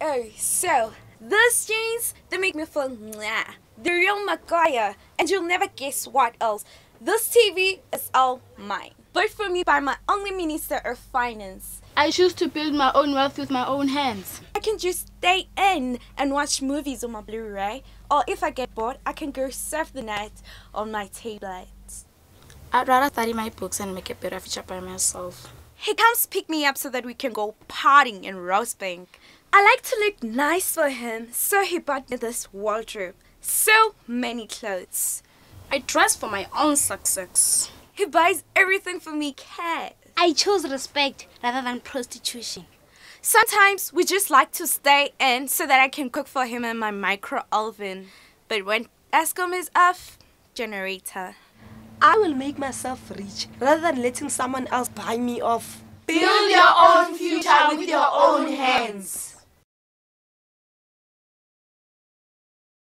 oh, so these jeans, they make me feel nah. The real Maguire, and you'll never guess what else. This TV is all mine. Bought for me by my only Minister of Finance. I choose to build my own wealth with my own hands. I can just stay in and watch movies on my Blu-ray, or if I get bored, I can go surf the night on my tablet. I'd rather study my books and make a better future by myself. He comes pick me up so that we can go partying in Rosebank. I like to look nice for him, so he bought me this wardrobe. So many clothes. I dress for my own success. He buys everything for me cash. I chose respect rather than prostitution. Sometimes we just like to stay in so that I can cook for him in my micro oven. But when Eskom is off, generator. I will make myself rich rather than letting someone else buy me off. Build your own future with your own hands.